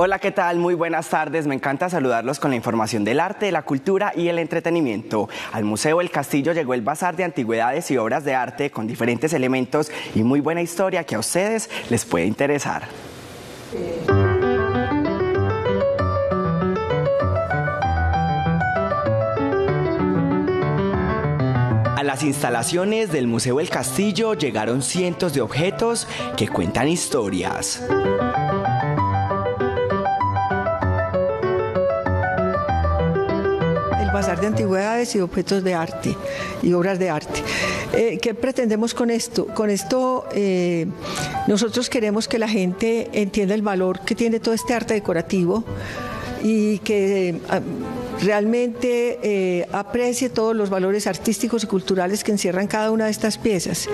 Hola, ¿qué tal? Muy buenas tardes. Me encanta saludarlos con la información del arte, la cultura y el entretenimiento. Al Museo El Castillo llegó el Bazar de Antigüedades y Obras de Arte con diferentes elementos y muy buena historia que a ustedes les puede interesar. A las instalaciones del Museo El Castillo llegaron cientos de objetos que cuentan historias. Bazar de Antigüedades y Objetos de Arte y Obras de Arte. Eh, ¿Qué pretendemos con esto? Con esto eh, nosotros queremos que la gente entienda el valor que tiene todo este arte decorativo y que eh, realmente aprecie todos los valores artísticos y culturales que encierran cada una de estas piezas.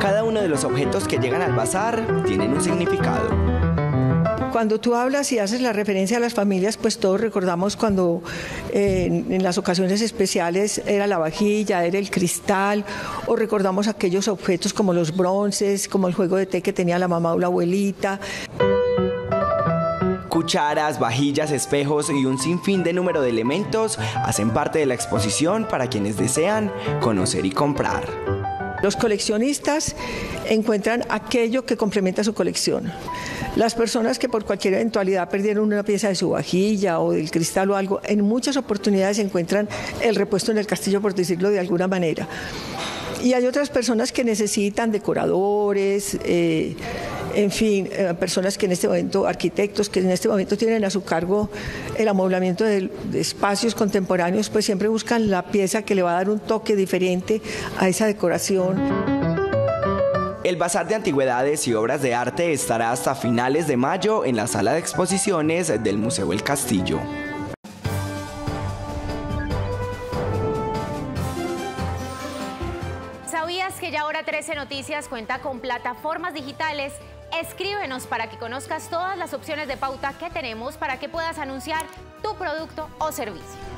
Cada uno de los objetos que llegan al bazar tienen un significado. Cuando tú hablas y haces la referencia a las familias, pues todos recordamos cuando eh, en, las ocasiones especiales era la vajilla, era el cristal, o recordamos aquellos objetos como los bronces, como el juego de té que tenía la mamá o la abuelita cucharas, vajillas, espejos y un sinfín de número de elementos hacen parte de la exposición para quienes desean conocer y comprar. Los coleccionistas encuentran aquello que complementa su colección. Las personas que por cualquier eventualidad perdieron una pieza de su vajilla o del cristal o algo, en muchas oportunidades encuentran el repuesto en el castillo, por decirlo de alguna manera. Y hay otras personas que necesitan decoradores, eh, en fin, eh, personas que en este momento, arquitectos que en este momento tienen a su cargo el amoblamiento de, de, espacios contemporáneos, pues siempre buscan la pieza que le va a dar un toque diferente a esa decoración. El Bazar de Antigüedades y Obras de Arte estará hasta finales de mayo en la sala de exposiciones del Museo El Castillo. ¿Sabías que ya ahora 13 Noticias cuenta con plataformas digitales? Escríbenos para que conozcas todas las opciones de pauta que tenemos para que puedas anunciar tu producto o servicio.